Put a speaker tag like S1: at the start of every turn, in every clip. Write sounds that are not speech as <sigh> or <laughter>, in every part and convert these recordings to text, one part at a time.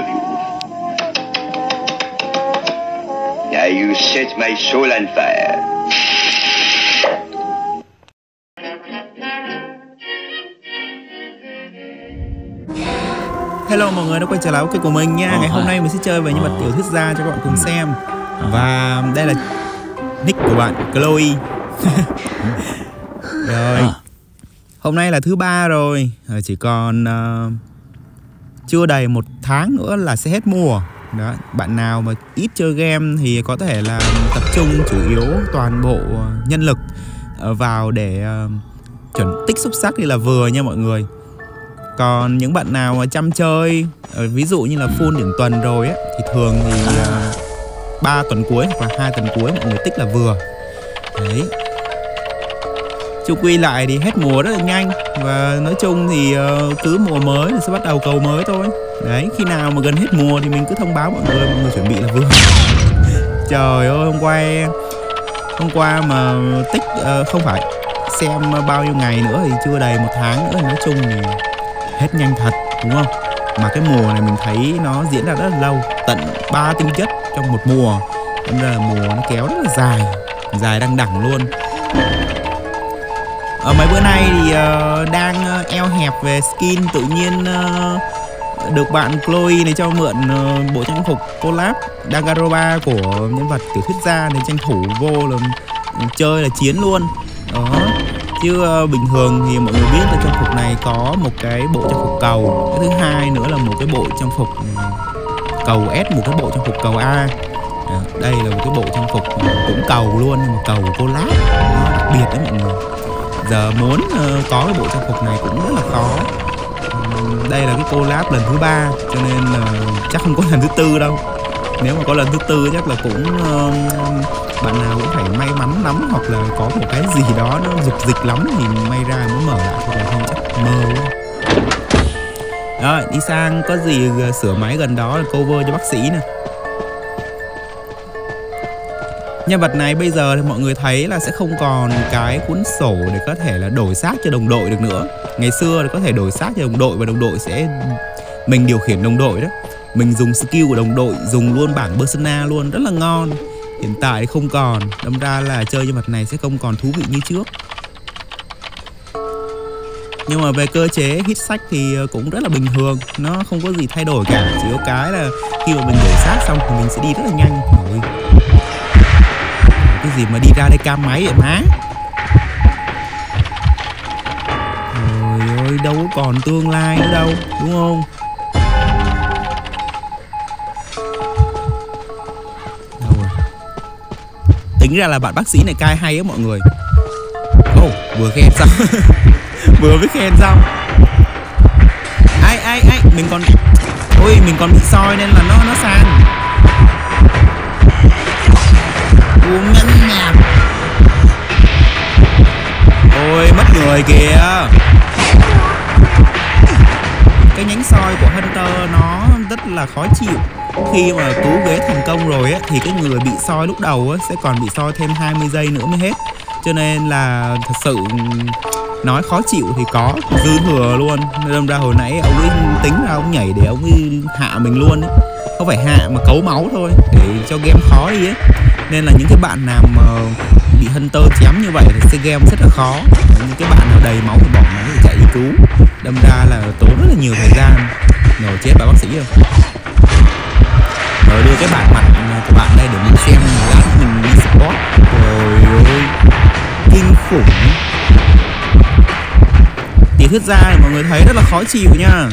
S1: of you. Now you set my soul on fire.
S2: Hello mọi người đã quay trở lại với kênh của mình nha.
S3: Ờ,
S2: Ngày hôm nay mình sẽ chơi về những vật
S3: Ờ.
S2: tiểu thuyết gia cho các bạn cùng
S3: Ừ.
S2: xem. Và đây là nick của bạn Chloe. <laughs> rồi. Hôm nay là thứ ba rồi, Ờ, chỉ còn ờ, chưa đầy một tháng nữa là sẽ hết mùa. Đó, bạn nào mà ít chơi game thì có thể là tập trung chủ yếu toàn bộ nhân lực ờ, vào để ờ, chuẩn tích xúc sắc thì là vừa nha mọi người. Còn những bạn nào mà chăm chơi ờ, ví dụ như là full điểm tuần rồi á thì thường thì ba 3 tuần cuối hoặc là hai tuần cuối mọi người tích là vừa. Đấy chung quy lại thì hết mùa rất là nhanh. Và nói chung thì ờ, cứ mùa mới thì sẽ bắt đầu cầu mới thôi. Đấy, khi nào mà gần hết mùa thì mình cứ thông báo mọi người mọi người chuẩn bị là vừa. <laughs> Trời ơi, hôm qua hôm qua mà tích ờ, không phải xem bao nhiêu ngày nữa thì chưa đầy một tháng nữa. Nói chung thì hết nhanh thật, đúng không? Mà cái mùa này mình thấy nó diễn ra rất là lâu, tận 3 tinh chất trong một mùa. Nên là mùa nó kéo rất là dài dài đăng đẳng luôn ở mấy bữa nay thì uh, đang ờ, eo hẹp về skin tự nhiên uh, được bạn Chloe này cho mượn uh, bộ trang phục collab Dagaroba của nhân vật tiểu thuyết gia nên tranh thủ vô là ừ, chơi là chiến luôn. Đó chứ uh, bình thường thì mọi người biết là trang phục này có một cái bộ trang phục cầu cái thứ hai nữa là một cái bộ trang phục ừ, cầu S một cái bộ trang phục cầu A. Đây là một cái bộ trang phục ừ, cũng cầu luôn nhưng mà cầu collab đặc biệt đấy mọi người giờ muốn ờ, có cái bộ trang phục này cũng rất là khó. Đây là cái collab lần thứ ba, cho nên là chắc không có lần thứ tư đâu. Nếu mà có lần thứ tư chắc là cũng bạn nào cũng phải may mắn lắm hoặc là có một cái gì đó nó dục dịch lắm thì may ra mới mở lại thôi còn không chắc mơ quá. Rồi, đi sang có gì ờ, sửa máy gần đó là cover cho bác sĩ nè. Nhân vật này bây giờ thì mọi người thấy là sẽ không còn cái cuốn sổ để có thể là đổi xác cho đồng đội được nữa. Ngày xưa thì có thể đổi xác cho đồng đội và đồng đội sẽ mình điều khiển đồng đội đó. Mình dùng skill của đồng đội, dùng luôn bảng persona luôn, rất là ngon. Hiện tại thì không còn, đâm ra là chơi nhân vật này sẽ không còn thú vị như trước. Nhưng mà về cơ chế hit sách thì ờ, cũng rất là bình thường, nó không có gì thay đổi cả. Chỉ có cái là khi mà mình đổi sát xong thì mình sẽ đi rất là nhanh. Ôi cái gì mà đi ra đây cam máy vậy má? Trời ơi, đâu có còn tương lai nữa đâu, đúng không? Đâu rồi? Tính ra là bạn bác sĩ này cai hay á mọi người. Oh vừa khen xong. <laughs> Vừa mới khen xong. Ai ai ai, mình còn ôi, mình còn bị soi nên là nó nó sang. Trời kìa. Cái nhánh soi của Hunter nó rất là khó chịu. Khi mà cứu ghế thành công rồi á, thì cái người bị soi lúc đầu á, sẽ còn bị soi thêm 20 giây nữa mới hết. Cho nên là thật sự nói khó chịu thì có, dư thừa luôn. Nên đâm ra hồi nãy ông ấy tính ra ông nhảy để ông ấy hạ mình luôn ấy không phải hạ mà cấu máu thôi, để cho game khó đi ấy nên là những cái bạn nào mà bị hunter chém như vậy thì sẽ game rất là khó cái bạn nào đầy máu thì bỏ máu chạy đi cứu. Đâm ra là tốn rất là nhiều thời gian. Rồi chết bà bác sĩ rồi. Rồi đưa cái bản mặt của bạn đây để mình xem lát mình đi support. Trời ơi kinh khủng. Tiểu thuyết ra thì mọi người thấy rất là khó chịu nha.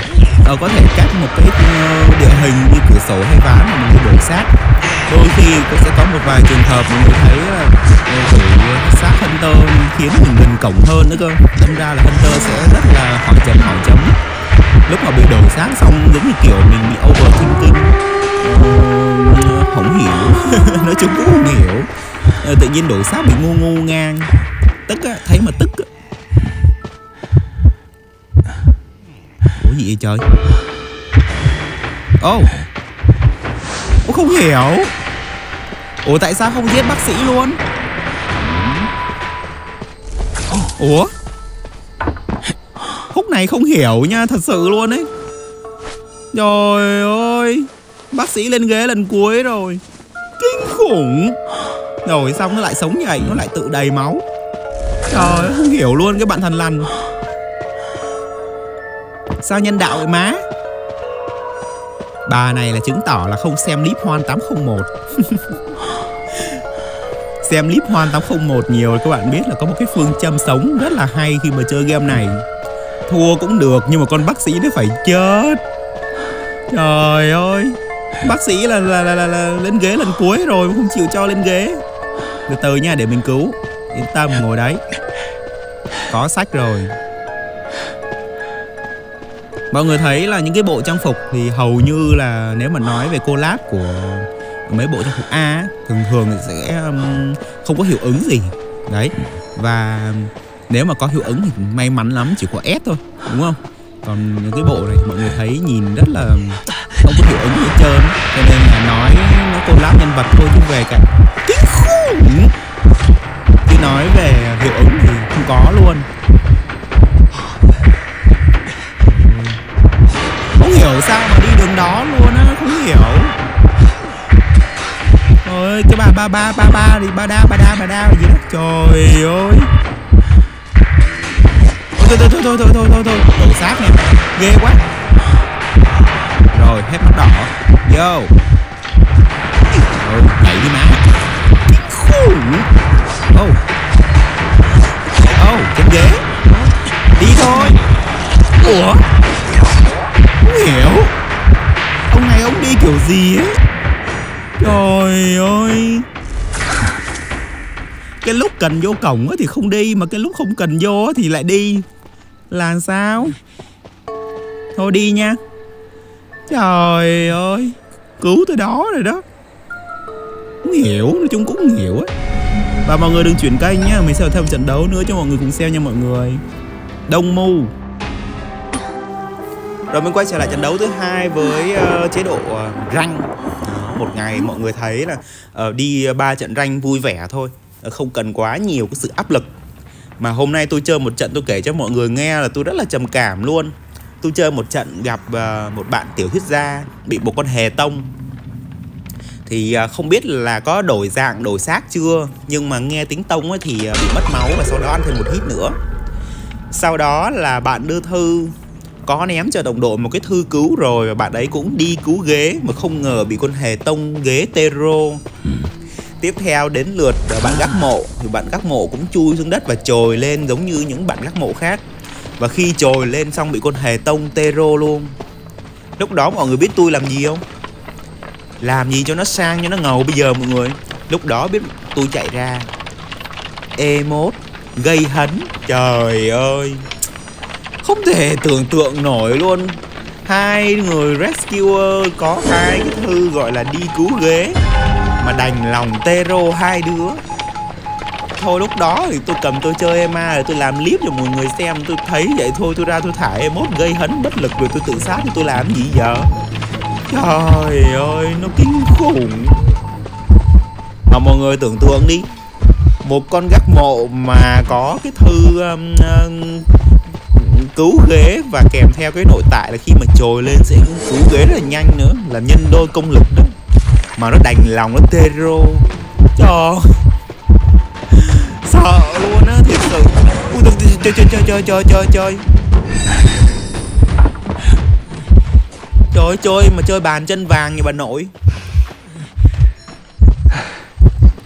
S2: Ờ, có thể cắt một cái ờ, địa hình như cửa sổ hay ván mà mình đi đổi sát đôi khi cũng sẽ có một vài trường hợp mình thấy là ờ, sự ờ, sát hunter khiến mình mình cổng hơn nữa cơ. Đâm ra là hunter sẽ rất là hỏi chấm hỏi chấm. Lúc mà bị đổi sát xong giống như kiểu mình bị overthinking. Ờ, không hiểu. <laughs> Nói chung cũng không hiểu. Tự nhiên đổi sát bị ngu ngu ngang. Tức á, thấy mà tức á. Ủa gì vậy trời? Ô! oh không hiểu. Ủa tại sao không giết bác sĩ luôn? Ủa? Khúc này không hiểu nha Thật sự luôn ấy. Trời ơi Bác sĩ lên ghế lần cuối rồi. Kinh khủng. Rồi xong nó lại sống nhảy, Nó lại tự đầy máu. Trời không hiểu luôn cái bạn thần lằn. Sao nhân đạo vậy má? Bà này là chứng tỏ là không xem clip Hoan 801 <laughs> Xem clip Hoan 801 nhiều các bạn biết là có một cái phương châm sống rất là hay khi mà chơi game này. Thua cũng được nhưng mà con bác sĩ nó phải chết. Trời ơi Bác sĩ là là, là, là, là lên ghế lần cuối rồi không chịu cho lên ghế. Từ từ nha để mình cứu. Yên tâm ngồi đấy. Có sách rồi. Mọi người thấy là những cái bộ trang phục thì hầu như là nếu mà nói về collab của mấy bộ trang phục A thường thường sẽ um, không có hiệu ứng gì. Đấy, và nếu mà có hiệu ứng thì may mắn lắm, chỉ có S thôi, đúng không? Còn những cái bộ này mọi người thấy nhìn rất là không có hiệu ứng gì hết trơn cho nên là nói nó collab nhân vật thôi chứ về cả cái khủng khi nói về hiệu ứng thì không có luôn. Hiểu sao mà đi đường đó luôn á, không hiểu. Ơi, cái bà ba ba ba ba thì ba đa ba đa ba đa gì đó. Trời ơi. Thôi thôi thôi thôi thôi thôi thôi thôi tự sát nè ghê quá. Rồi, hết mắt đỏ. Vô. Rồi, nhảy đi má. Khủng ô. Ô trên ghế đi thôi. Ủa? Hiểu. Ông này ông đi kiểu gì ấy? Trời ơi. Cái lúc cần vô cổng thì không đi mà cái lúc không cần vô thì lại đi. Là sao? Thôi đi nha. Trời ơi cứu tới đó rồi đó. Cũng hiểu nói chung cũng hiểu á. Và mọi người đừng chuyển kênh nha, mình sẽ theo trận đấu nữa cho mọi người cùng xem nha mọi người. Đông mu rồi mình quay trở lại trận đấu thứ hai với uh, chế độ uh, ranh. Một ngày mọi người thấy là uh, đi ba trận ranh vui vẻ thôi không cần quá nhiều cái sự áp lực. Mà hôm nay tôi chơi một trận tôi kể cho mọi người nghe là tôi rất là trầm cảm luôn. Tôi chơi một trận gặp uh, một bạn tiểu thuyết gia bị một con hề tông. Thì uh, không biết là có đổi dạng đổi xác chưa? Nhưng mà nghe tiếng tông ấy thì uh, bị mất máu và sau đó ăn thêm một hít nữa. Sau đó là bạn đưa thư có ném cho đồng đội một cái thư cứu rồi và bạn ấy cũng đi cứu ghế mà không ngờ bị con hề tông ghế tero. Tiếp theo đến lượt ờ, bạn gác mộ. Thì bạn gác mộ cũng chui xuống đất và trồi lên giống như những bạn gác mộ khác. Và khi trồi lên xong bị con hề tông tero luôn. Lúc đó mọi người biết tôi làm gì không? Làm gì cho nó sang, cho nó ngầu bây giờ mọi người? Lúc đó biết tôi chạy ra. E mốt, gây hấn. Trời ơi không thể tưởng tượng nổi luôn. Hai người rescuer có hai cái thư gọi là đi cứu ghế mà đành lòng tero hai đứa. Thôi lúc đó thì tôi cầm tôi chơi ema rồi tôi làm clip cho mọi người xem. Tôi thấy vậy thôi tôi ra tôi thả emot gây hấn bất lực rồi tôi tự sát thì tôi làm gì giờ? Trời ơi nó kinh khủng. Mà mọi người tưởng tượng đi một con gác mộ mà có cái thư um, uh, cứu ghế và kèm theo cái nội tại là khi mà trồi lên sẽ cứu ghế rất là nhanh nữa, là nhân đôi công lực đó. Mà nó đành lòng, nó tê rô. Cho sợ luôn á, thiệt sự. Ui chơi chơi chơi chơi chơi chơi chơi trời. Chơi mà chơi bàn chân vàng như bà nội.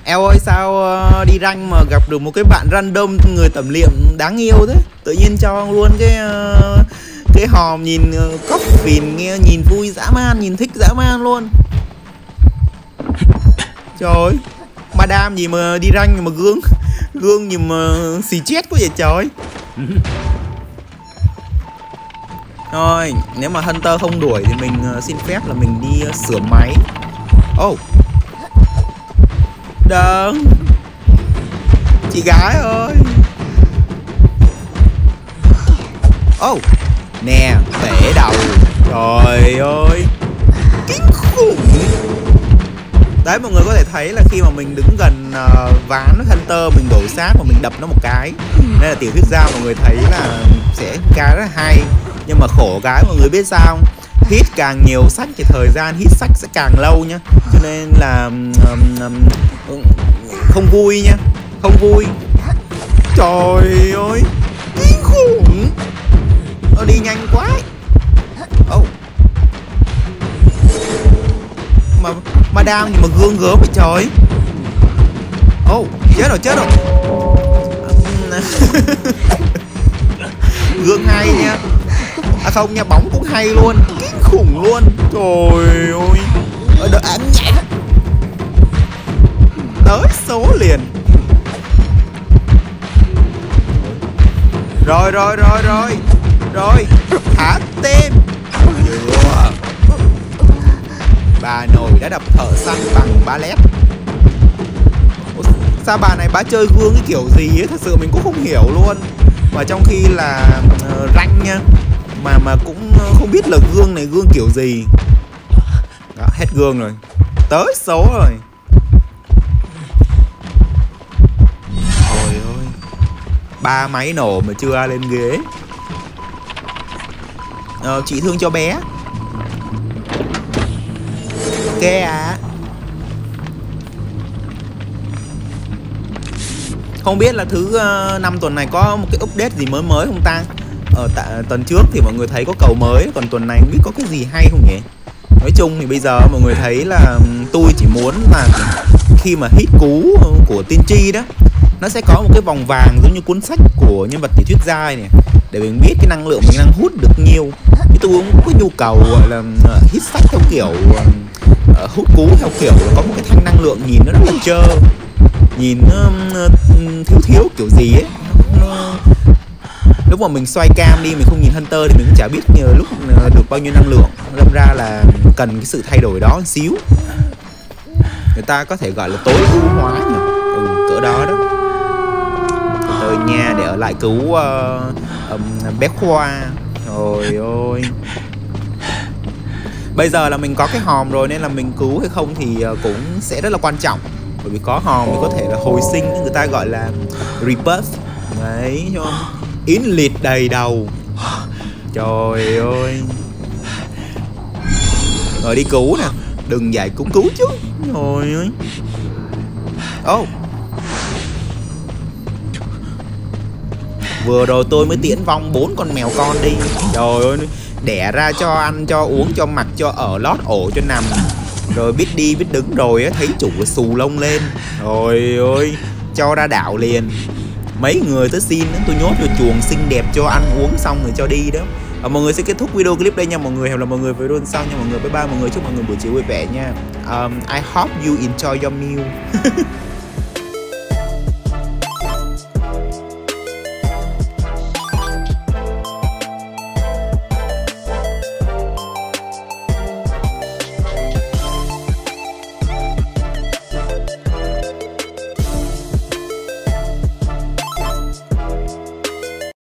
S2: Eo ơi sao ờ, đi ranh mà gặp được một cái bạn random người tẩm liệm đáng yêu thế? Tự nhiên cho luôn cái ờ, cái hòm nhìn ờ, cóc phìn nghe nhìn vui dã man, nhìn thích dã man luôn. Trời ơi Madame gì mà đi ranh mà gương Gương gì mà xì chết quá vậy trời. Rồi Nếu mà Hunter không đuổi Thì mình xin phép là mình đi sửa máy. Oh đơn. Chị gái ơi. Oh Nè Bể đầu. Trời ơi. Kinh khủng. Đấy mọi người có thể thấy là khi mà mình đứng gần uh, ván hunter mình đổ sát và mình đập nó một cái nên là tiểu thuyết giao mọi người thấy là sẽ cái rất là hay. Nhưng mà khổ cái mọi người biết sao không? Hít càng nhiều sách thì thời gian hít sách sẽ càng lâu nhá. Cho nên là um, um, không vui nha. Không vui. Trời ơi. Kinh khủng. Nó đi nhanh quá. Oh. mà madam gì mà gương gớm vậy trời? Oh chết rồi chết rồi. <laughs> Gương hay nha. À không nha, bóng cũng hay luôn. Kinh khủng luôn. Trời ơi. Ờ, đợi anh nhảy tới số liền. Rồi rồi rồi rồi. Rồi thả tên bà nội đã đập thợ săn bằng ba lét. Sao bà này bà chơi gương cái kiểu gì ấy? Thật sự mình cũng không hiểu luôn. Mà trong khi là uh, ranh nha mà mà cũng không biết là gương này gương kiểu gì. Đó, hết gương rồi. Tới số rồi. Ba máy nổ mà chưa lên ghế. Ờ, chị thương cho bé. Ok à không biết là thứ uh, năm tuần này có một cái update gì mới mới không ta? Ở ờ, tuần trước thì mọi người thấy có cầu mới còn tuần này không biết có cái gì hay không nhỉ? Nói chung thì bây giờ mọi người thấy là tôi chỉ muốn là khi mà hit cú ờ, của tiên tri đó nó sẽ có một cái vòng vàng giống như cuốn sách của nhân vật tiểu thuyết giai này để mình biết cái năng lượng mình đang hút được nhiều. chứ tôi cũng có nhu cầu gọi là ờ, hít sách theo kiểu uh, hút cú theo kiểu là có một cái thanh năng lượng nhìn nó rất là trơ nhìn nó uh, thiếu thiếu kiểu gì ấy. Lúc mà mình xoay cam đi mình không nhìn hunter thì mình cũng chả biết nhờ lúc được bao nhiêu năng lượng. Đâm ra là cần cái sự thay đổi đó một xíu. Người ta có thể gọi là tối ưu hóa nhỉ? Ừ, cỡ đó đó ở nhà để ở lại cứu uh, um, bé khoa. Rồi ôi bây giờ là mình có cái hòm rồi nên là mình cứu hay không thì ờ, cũng sẽ rất là quan trọng. Bởi vì có hòm thì có thể là hồi sinh người ta gọi là rebirth. Đấy hiểu không yến liệt đầy đầu. Trời ơi. Rồi đi cứu nè. Đừng dạy cũng cứu chứ. Trời ơi. Ô. oh. Vừa rồi tôi mới tiễn vong bốn con mèo con đi. Trời ơi. Đẻ ra cho ăn cho uống cho mặc cho ở lót ổ cho nằm. Rồi biết đi biết đứng rồi á thấy chủ xù lông lên. Rồi ơi. Cho ra đảo liền. Mấy người tới xin tôi nhốt vô chuồng xinh đẹp cho ăn uống xong rồi cho đi đó. À, mọi người sẽ kết thúc video clip đây nha. Mọi người hẹn là mọi người với video sau nha. Mọi người bye bye mọi người. Chúc mọi người buổi chiều vui vẻ nha. Um, I hope you enjoy your meal <laughs>